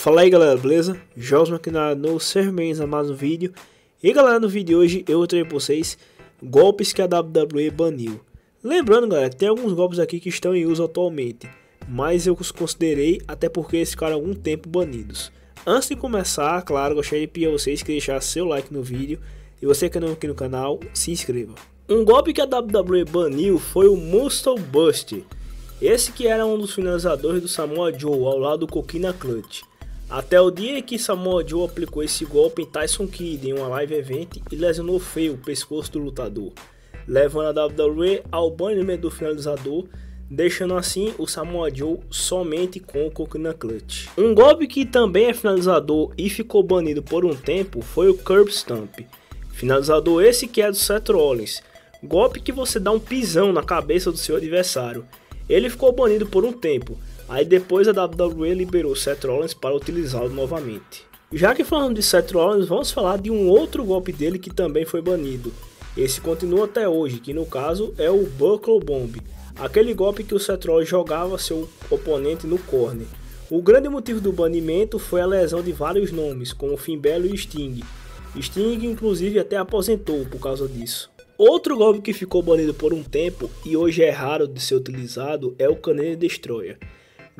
Fala aí galera, beleza? Josman aqui na no Ser bem a mais um vídeo. E galera, no vídeo de hoje eu vou trazer pra vocês golpes que a WWE baniu. Lembrando galera, tem alguns golpes aqui que estão em uso atualmente Mas eu os considerei até porque eles ficaram algum tempo banidos. Antes de começar, claro, gostaria de pedir a vocês que deixassem seu like no vídeo E você que é novo aqui no canal, se inscreva. Um golpe que a WWE baniu foi o Muscle Bust. Esse que era um dos finalizadores do Samoa Joe ao lado do Coquina Clutch. Até o dia em que Samoa Joe aplicou esse golpe em Tyson Kidd em uma live event e lesionou feio o pescoço do lutador, levando a WWE ao banimento do finalizador, deixando assim o Samoa Joe somente com o Coquina Clutch. Um golpe que também é finalizador e ficou banido por um tempo foi o Curb Stomp, finalizador esse que é do Seth Rollins, golpe que você dá um pisão na cabeça do seu adversário. Ele ficou banido por um tempo, Aí depois a WWE liberou Seth Rollins para utilizá-lo novamente. Já que falamos de Seth Rollins, vamos falar de um outro golpe dele que também foi banido. Esse continua até hoje, que no caso é o Buckle Bomb, aquele golpe que o Seth Rollins jogava seu oponente no corner. O grande motivo do banimento foi a lesão de vários nomes, como Finn Balor e Sting. Sting inclusive até aposentou por causa disso. Outro golpe que ficou banido por um tempo e hoje é raro de ser utilizado é o Canadian Destroyer.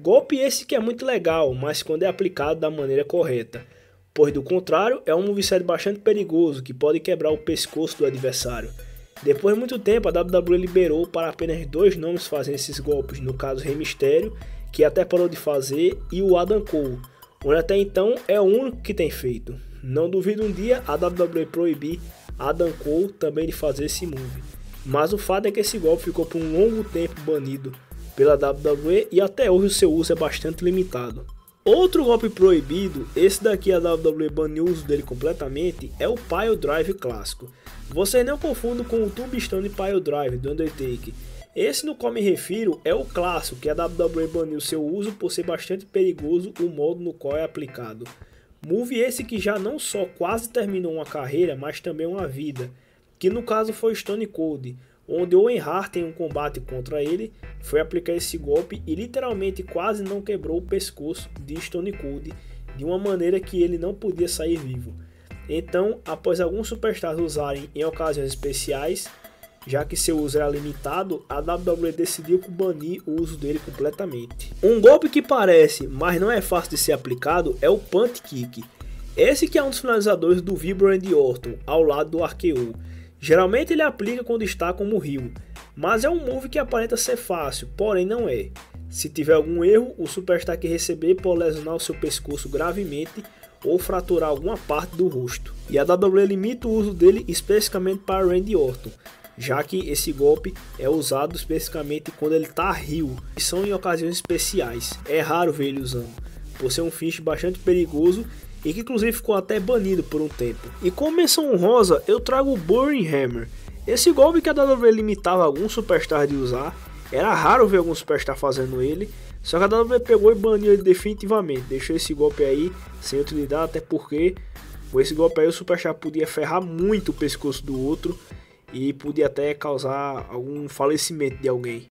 Golpe esse que é muito legal, mas quando é aplicado da maneira correta, pois do contrário é um moveset bastante perigoso que pode quebrar o pescoço do adversário. Depois de muito tempo, a WWE liberou para apenas dois nomes fazerem esses golpes, no caso Rey Mysterio, que até parou de fazer, e o Adam Cole, onde até então é o único que tem feito. Não duvido um dia a WWE proibir Adam Cole também de fazer esse move. Mas o fato é que esse golpe ficou por um longo tempo banido pela WWE e até hoje o seu uso é bastante limitado. Outro golpe proibido, esse daqui a WWE baniu o uso dele completamente, é o Pile Drive clássico. Você não confunda com o Tombstone Pile Drive do Undertaker. Esse no qual me refiro é o clássico, que a WWE baniu seu uso por ser bastante perigoso o modo no qual é aplicado. Move esse que já não só quase terminou uma carreira, mas também uma vida, que no caso foi Stone Cold, onde Owen Hart em um combate contra ele foi aplicar esse golpe e literalmente quase não quebrou o pescoço de Stone Cold de uma maneira que ele não podia sair vivo. Então, após alguns superstars usarem em ocasiões especiais, já que seu uso era limitado, a WWE decidiu banir o uso dele completamente. Um golpe que parece, mas não é fácil de ser aplicado, é o Punt Kick. Esse que é um dos finalizadores do Vibro Randy Orton, ao lado do RKO. Geralmente ele aplica quando está como rio, mas é um move que aparenta ser fácil, porém não é. Se tiver algum erro, o Superstar que receber pode lesionar o seu pescoço gravemente ou fraturar alguma parte do rosto. E a WWE limita o uso dele especificamente para Randy Orton, já que esse golpe é usado especificamente quando ele está rio, e são em ocasiões especiais. É raro ver ele usando, por ser um fish bastante perigoso e que inclusive ficou até banido por um tempo. E como menção honrosa, eu trago o Burning Hammer. Esse golpe que a WWE limitava alguns superstars de usar, era raro ver algum superstar fazendo ele, só que a WWE pegou e baniu ele definitivamente, deixou esse golpe aí sem utilidade, até porque com esse golpe aí o superstar podia ferrar muito o pescoço do outro e podia até causar algum falecimento de alguém.